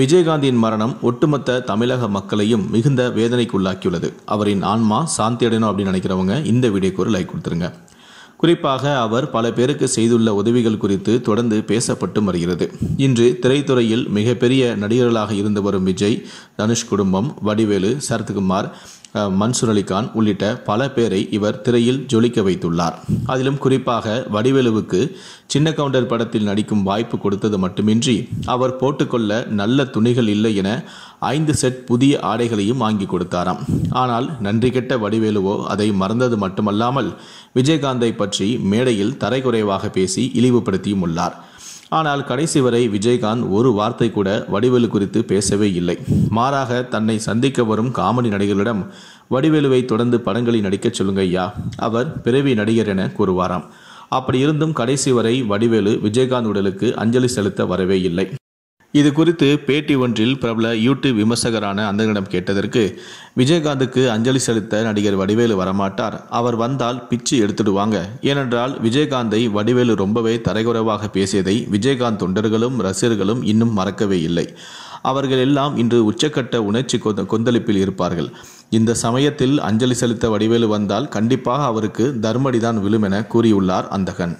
விஜயகாந்தின் மரணம் ஒட்டுமொத்த தமிழக மக்களையும் மிகுந்த வேதனைக்குள்ளாக்கியுள்ளது. அவரின் ஆன்மா சாந்தி அடையணும் அப்படின்னு நினைக்கிறவங்க இந்த வீடியோக்கு ஒரு லைக் கொடுத்துருங்க. குறிப்பாக அவர் பல பேருக்கு செய்துள்ள உதவிகள் குறித்து தொடர்ந்து பேசப்பட்டு வருகிறது. இன்று திரைத்துறையில் மிகப்பெரிய நடிகர்களாக இருந்து வரும் விஜய் தனுஷ் குடும்பம் வடிவேலு சரத்குமார் மன்சூர் அலிகான் உள்ளிட்ட பல பேரை இவர் திரையில் ஜொலிக்க வைத்துள்ளார். அதிலும் குறிப்பாக வடிவேலுவுக்கு சின்ன கவுண்டர் படத்தில் நடிக்கும் வாய்ப்பு கொடுத்தது மட்டுமின்றி அவர் போட்டுக்கொள்ள நல்ல துணிகள் இல்லை என ஐந்து செட் புதிய ஆடைகளையும் வாங்கி கொடுத்தாராம். ஆனால் நன்றி கெட்ட வடிவேலுவோ அதை மறந்தது மட்டுமல்லாமல் விஜயகாந்தை பற்றி மேடையில் தரைக்குறைவாக பேசி இழிவுபடுத்தியும் உள்ளார். ஆனால் கடைசி வரை விஜயகாந்த் ஒரு வார்த்தை கூட வடிவேலு குறித்து பேசவே இல்லை. மாறாக தன்னை சந்திக்க வரும் காமெடி நடிகர்களிடம் வடிவேலுவை தொடர்ந்து படங்களில் நடிக்கச் சொல்லுங்க ஐயா அவர் பிறவி நடிகர் என கூறுவாராம். அப்படி இருந்தும் கடைசி வரை வடிவேலு விஜயகாந்த் உடலுக்கு அஞ்சலி செலுத்த வரவே இல்லை. இது குறித்து பேட்டி ஒன்றில் பிரபல யூடியூப் விமர்சகரான அந்தனிடம் கேட்டதற்கு விஜயகாந்துக்கு அஞ்சலி செலுத்த நடிகர் வடிவேலு வரமாட்டார். அவர் வந்தால் பிச்சு எடுத்துடுவாங்க. ஏனென்றால் விஜயகாந்தை வடிவேலு ரொம்பவே தரைகுறைவாக பேசியதை விஜயகாந்த் தொண்டர்களும் ரசிகர்களும் இன்னும் மறக்கவே இல்லை. அவர்கள் எல்லாம் இன்று உச்சக்கட்ட உணர்ச்சி கொந்த- கொந்தளிப்பில் இருப்பார்கள். இந்த சமயத்தில் அஞ்சலி செலுத்த வடிவேலு வந்தால் கண்டிப்பாக அவருக்கு தர்மடிதான் விழும் என கூறியுள்ளார் அந்தகன்.